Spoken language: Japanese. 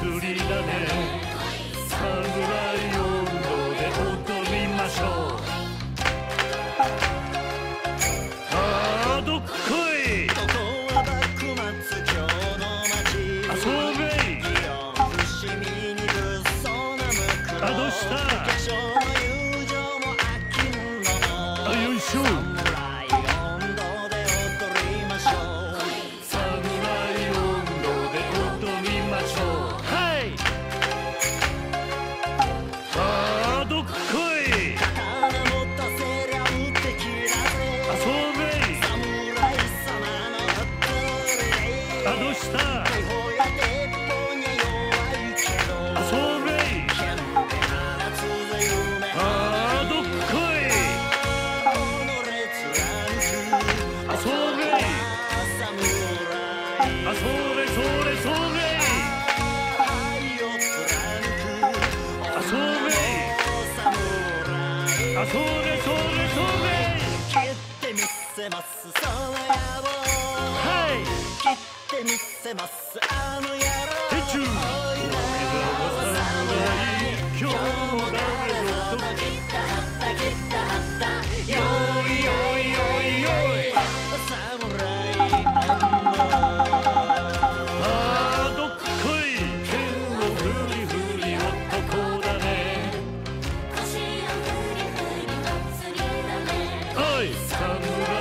釣りだね侍温度で踊りましょう。あーどっこいここは幕末京の町遊べい祇園伏見に物騒なむくろあどうした？どうした大砲やみせますあの野郎鉄柱俺らは侍今日もダメぞと切ったはった切ったはったよい。よいよいよい侍あーどっこい剣を振り振り男だね腰をふりふりと釣りだねはい侍